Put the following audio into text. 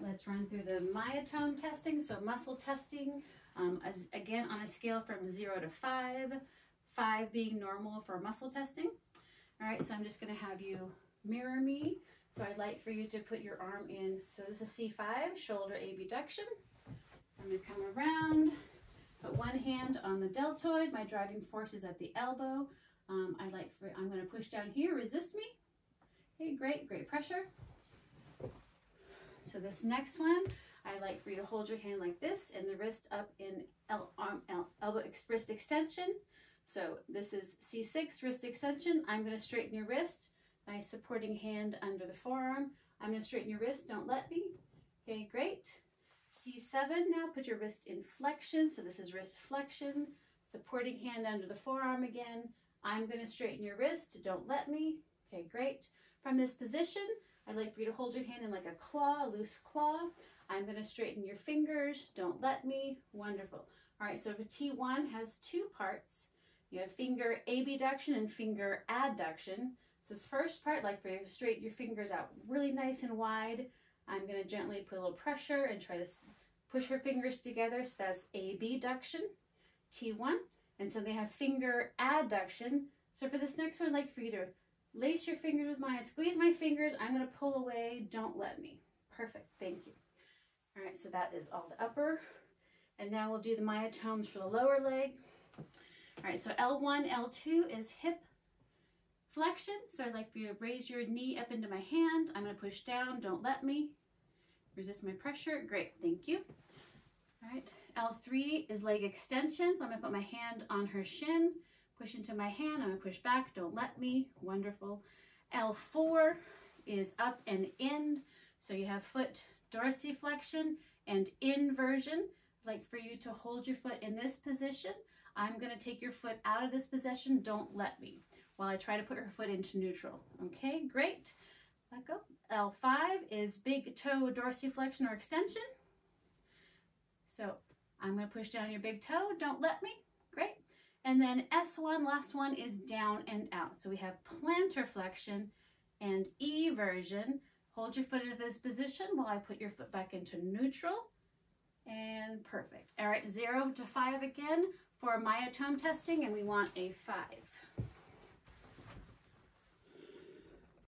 let's run through the myotome testing. So muscle testing, um, as, again, on a scale from zero to five, five being normal for muscle testing. All right, so I'm just gonna have you mirror me. So I'd like for you to put your arm in, so this is C5, shoulder abduction. I'm gonna come around, put one hand on the deltoid, my driving force is at the elbow. Um, I like for, I'm gonna push down here, resist me. Okay, great, great pressure. So this next one, I like for you to hold your hand like this and the wrist up in arm, el elbow wrist extension. So this is C6, wrist extension. I'm gonna straighten your wrist. Nice supporting hand under the forearm. I'm going to straighten your wrist. Don't let me. Okay, great. C7 now, put your wrist in flexion. So this is wrist flexion. Supporting hand under the forearm again. I'm going to straighten your wrist. Don't let me. Okay, great. From this position, I'd like for you to hold your hand in like a claw, a loose claw. I'm going to straighten your fingers. Don't let me. Wonderful. All right, so if a T1 has two parts, you have finger abduction and finger adduction. So this first part, like for you to straighten your fingers out really nice and wide. I'm going to gently put a little pressure and try to push her fingers together. So that's abduction, T1. And so they have finger adduction. So for this next one, I'd like for you to lace your fingers with mine, squeeze my fingers. I'm going to pull away. Don't let me. Perfect. Thank you. All right, so that is all the upper. And now we'll do the myotomes for the lower leg. All right, so L1, L2 is hip flexion. So I'd like for you to raise your knee up into my hand. I'm going to push down. Don't let me. Resist my pressure. Great. Thank you. All right. L3 is leg extension. So I'm going to put my hand on her shin. Push into my hand. I'm to push back. Don't let me. Wonderful. L4 is up and in. So you have foot dorsiflexion and inversion. I'd like for you to hold your foot in this position. I'm to take your foot out of this position. Don't let me while I try to put your foot into neutral. Okay, great. Let go. L5 is big toe dorsiflexion or extension. So I'm to push down your big toe. Don't let me. Great. And then S1, last one, is down and out. So we have plantar flexion and eversion. Hold your foot in this position while I put your foot back into neutral. And perfect. All right, zero to five again for myotome testing, and we want a five.